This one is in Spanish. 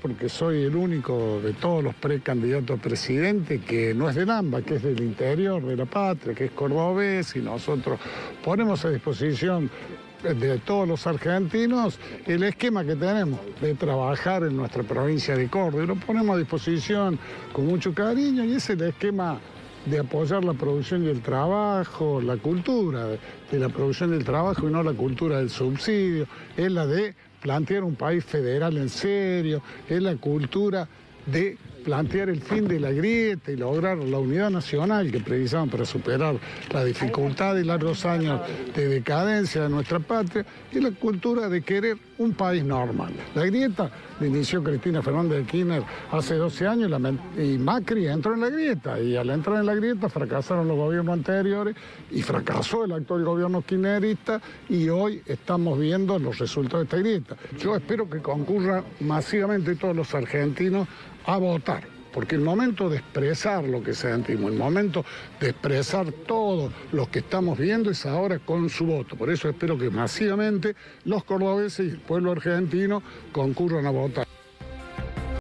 porque soy el único de todos los precandidatos a presidente que no es del AMBA, que es del interior de la patria, que es cordobés y nosotros ponemos a disposición de todos los argentinos el esquema que tenemos de trabajar en nuestra provincia de Córdoba. Lo ponemos a disposición con mucho cariño y es el esquema de apoyar la producción y el trabajo, la cultura de la producción y el trabajo y no la cultura del subsidio, es la de plantear un país federal en serio, es la cultura de plantear el fin de la grieta y lograr la unidad nacional que precisamos para superar la dificultad y largos años de decadencia de nuestra patria y la cultura de querer un país normal. La grieta la inició Cristina Fernández de Kirchner hace 12 años y Macri entró en la grieta y al entrar en la grieta fracasaron los gobiernos anteriores y fracasó el actual gobierno kirchnerista y hoy estamos viendo los resultados de esta grieta. Yo espero que concurran masivamente todos los argentinos a votar. Porque el momento de expresar lo que sentimos, el momento de expresar todo lo que estamos viendo es ahora con su voto. Por eso espero que masivamente los cordobeses y el pueblo argentino concurran a votar.